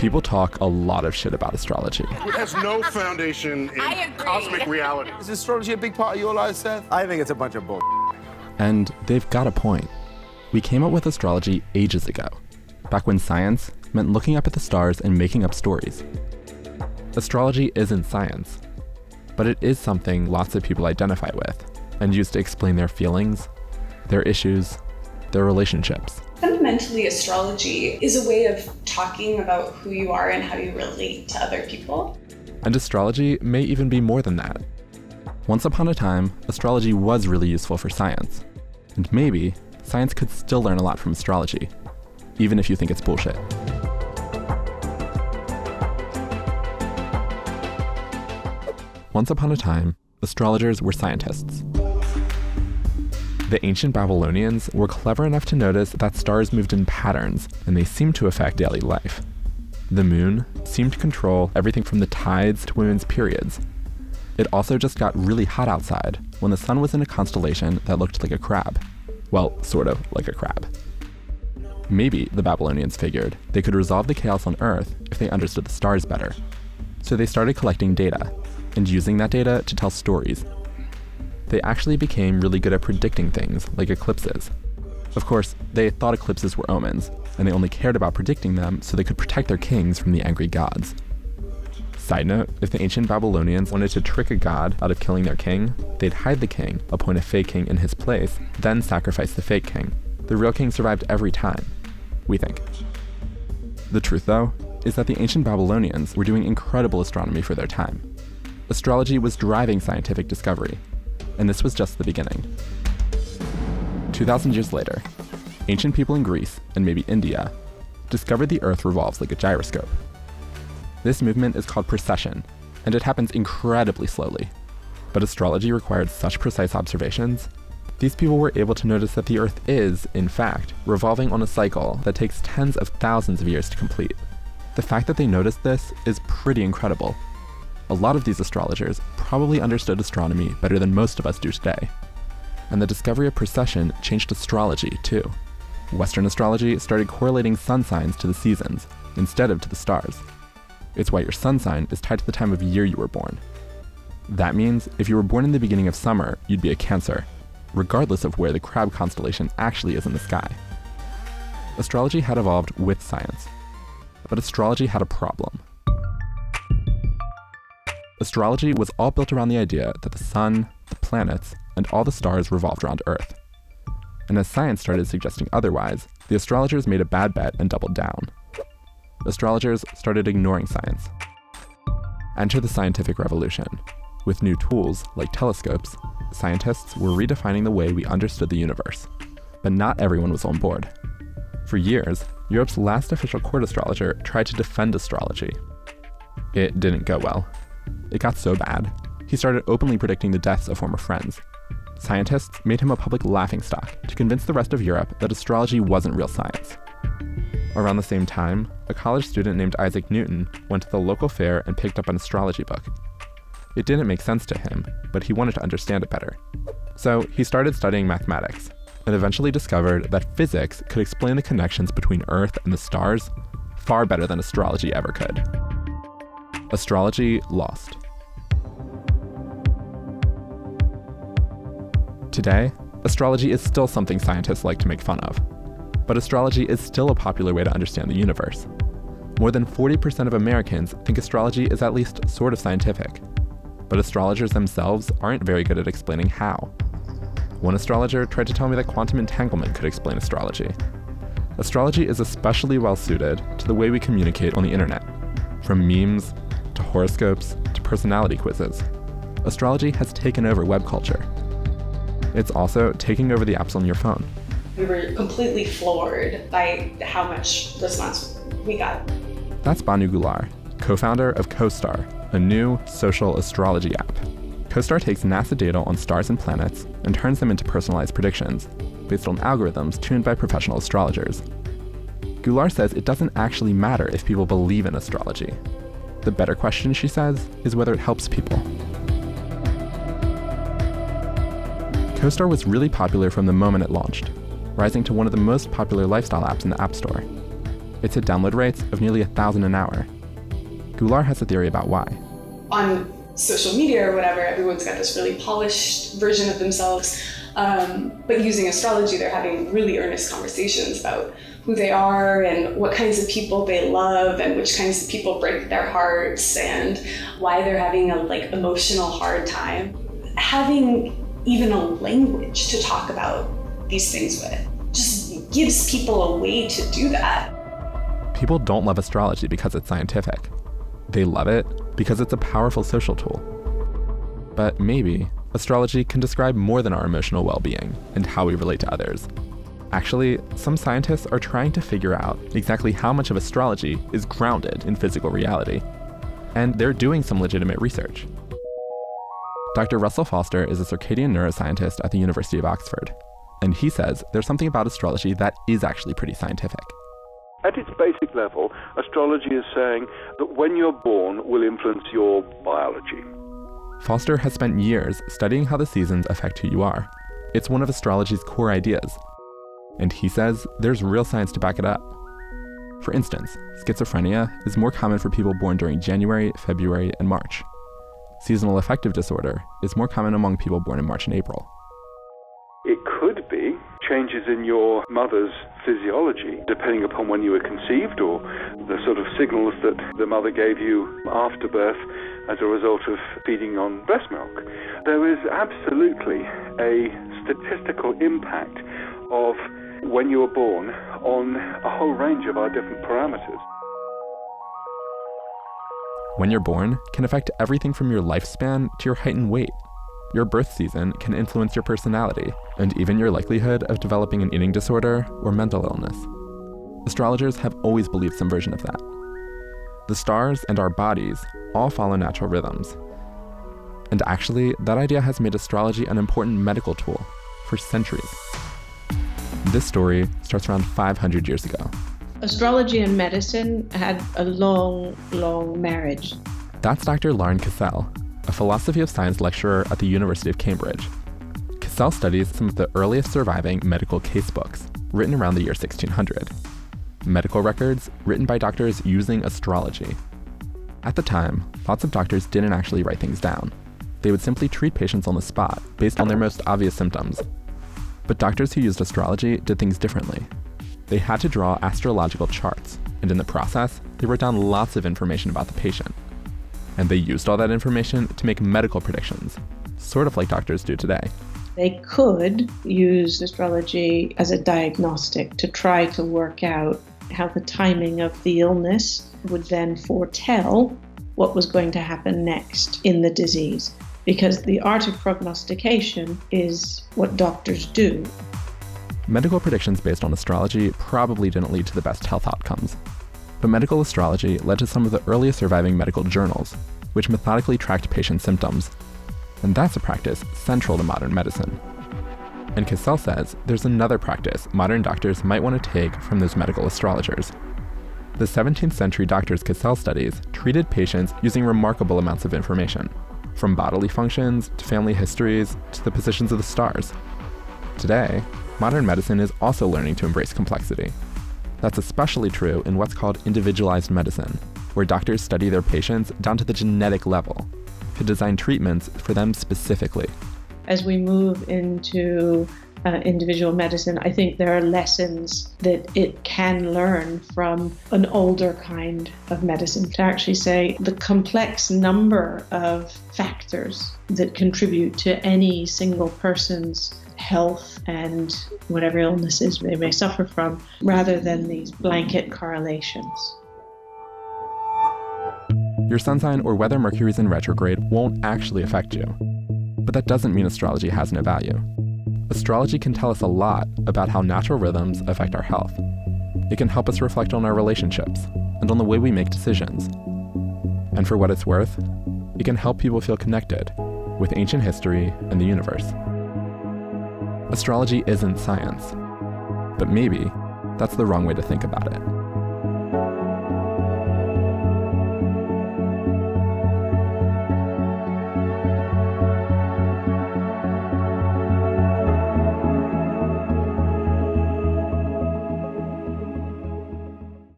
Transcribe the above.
People talk a lot of shit about astrology. It has no foundation in cosmic reality. Is astrology a big part of your life, Seth? I think it's a bunch of bull. And they've got a point. We came up with astrology ages ago, back when science meant looking up at the stars and making up stories. Astrology isn't science, but it is something lots of people identify with and use to explain their feelings, their issues, their relationships. Fundamentally, astrology is a way of talking about who you are and how you relate to other people. And astrology may even be more than that. Once upon a time, astrology was really useful for science. And maybe science could still learn a lot from astrology, even if you think it's bullshit. Once upon a time, astrologers were scientists. The ancient Babylonians were clever enough to notice that stars moved in patterns and they seemed to affect daily life. The moon seemed to control everything from the tides to women's periods. It also just got really hot outside when the sun was in a constellation that looked like a crab. Well, sort of like a crab. Maybe, the Babylonians figured, they could resolve the chaos on Earth if they understood the stars better. So they started collecting data, and using that data to tell stories. They actually became really good at predicting things, like eclipses. Of course, they thought eclipses were omens, and they only cared about predicting them so they could protect their kings from the angry gods. Side note, if the ancient Babylonians wanted to trick a god out of killing their king, they'd hide the king, appoint a fake king in his place, then sacrifice the fake king. The real king survived every time, we think. The truth, though, is that the ancient Babylonians were doing incredible astronomy for their time. Astrology was driving scientific discovery, and this was just the beginning. 2,000 years later, ancient people in Greece, and maybe India, discovered the Earth revolves like a gyroscope. This movement is called precession, and it happens incredibly slowly. But astrology required such precise observations, these people were able to notice that the Earth is, in fact, revolving on a cycle that takes tens of thousands of years to complete. The fact that they noticed this is pretty incredible. A lot of these astrologers probably understood astronomy better than most of us do today. And the discovery of precession changed astrology, too. Western astrology started correlating sun signs to the seasons, instead of to the stars. It's why your sun sign is tied to the time of year you were born. That means if you were born in the beginning of summer, you'd be a Cancer, regardless of where the crab constellation actually is in the sky. Astrology had evolved with science, but astrology had a problem. Astrology was all built around the idea that the sun, the planets, and all the stars revolved around Earth. And as science started suggesting otherwise, the astrologers made a bad bet and doubled down. Astrologers started ignoring science. Enter the scientific revolution. With new tools, like telescopes, scientists were redefining the way we understood the universe. But not everyone was on board. For years, Europe's last official court astrologer tried to defend astrology. It didn't go well. It got so bad, he started openly predicting the deaths of former friends. Scientists made him a public laughingstock to convince the rest of Europe that astrology wasn't real science. Around the same time, a college student named Isaac Newton went to the local fair and picked up an astrology book. It didn't make sense to him, but he wanted to understand it better. So he started studying mathematics, and eventually discovered that physics could explain the connections between Earth and the stars far better than astrology ever could. Astrology lost. Today, astrology is still something scientists like to make fun of. But astrology is still a popular way to understand the universe. More than 40% of Americans think astrology is at least sort of scientific. But astrologers themselves aren't very good at explaining how. One astrologer tried to tell me that quantum entanglement could explain astrology. Astrology is especially well suited to the way we communicate on the internet, from memes to horoscopes to personality quizzes. Astrology has taken over web culture. It's also taking over the apps on your phone. We were completely floored by how much response we got. That's Banu Guler, co founder of CoStar, a new social astrology app. CoStar takes NASA data on stars and planets and turns them into personalized predictions based on algorithms tuned by professional astrologers. Guler says it doesn't actually matter if people believe in astrology. The better question, she says, is whether it helps people. CoStar was really popular from the moment it launched, rising to one of the most popular lifestyle apps in the App Store. It's hit download rates of nearly a thousand an hour. Guler has a theory about why. On social media or whatever, everyone's got this really polished version of themselves. Um, but using astrology, they're having really earnest conversations about who they are and what kinds of people they love and which kinds of people break their hearts and why they're having a like emotional hard time. Having even a language to talk about these things with just gives people a way to do that. People don't love astrology because it's scientific. They love it because it's a powerful social tool. But maybe astrology can describe more than our emotional well being and how we relate to others. Actually, some scientists are trying to figure out exactly how much of astrology is grounded in physical reality. And they're doing some legitimate research. Dr. Russell Foster is a circadian neuroscientist at the University of Oxford, and he says there's something about astrology that is actually pretty scientific. At its basic level, astrology is saying that when you're born will influence your biology. Foster has spent years studying how the seasons affect who you are. It's one of astrology's core ideas. And he says there's real science to back it up. For instance, schizophrenia is more common for people born during January, February, and March. Seasonal affective disorder is more common among people born in March and April. It could be changes in your mother's physiology, depending upon when you were conceived or the sort of signals that the mother gave you after birth as a result of feeding on breast milk. There is absolutely a statistical impact of when you were born on a whole range of our different parameters. When you're born can affect everything from your lifespan to your height and weight. Your birth season can influence your personality and even your likelihood of developing an eating disorder or mental illness. Astrologers have always believed some version of that. The stars and our bodies all follow natural rhythms. And actually, that idea has made astrology an important medical tool for centuries. This story starts around 500 years ago. Astrology and medicine had a long, long marriage. That's Dr. Lauren Kassell, a philosophy of science lecturer at the University of Cambridge. Kassell studies some of the earliest surviving medical casebooks, written around the year 1600. Medical records written by doctors using astrology. At the time, lots of doctors didn't actually write things down. They would simply treat patients on the spot based on their most obvious symptoms. But doctors who used astrology did things differently. They had to draw astrological charts, and in the process, they wrote down lots of information about the patient and they used all that information to make medical predictions, sort of like doctors do today. They could use astrology as a diagnostic to try to work out how the timing of the illness would then foretell what was going to happen next in the disease. Because the art of prognostication is what doctors do. Medical predictions based on astrology probably didn't lead to the best health outcomes, but medical astrology led to some of the earliest surviving medical journals, which methodically tracked patient symptoms. And that's a practice central to modern medicine. And Kassell says there's another practice modern doctors might want to take from those medical astrologers. The 17th century doctors Kassell studies treated patients using remarkable amounts of information, from bodily functions to family histories to the positions of the stars. Today, modern medicine is also learning to embrace complexity. That's especially true in what's called individualized medicine, where doctors study their patients down to the genetic level to design treatments for them specifically. As we move into uh, individual medicine, I think there are lessons that it can learn from an older kind of medicine to actually say the complex number of factors that contribute to any single person's health and whatever illnesses they may suffer from, rather than these blanket correlations. Your sun sign or whether Mercury's in retrograde won't actually affect you. But that doesn't mean astrology has no value. Astrology can tell us a lot about how natural rhythms affect our health. It can help us reflect on our relationships and on the way we make decisions. And for what it's worth, it can help people feel connected with ancient history and the universe. Astrology isn't science, but maybe that's the wrong way to think about it.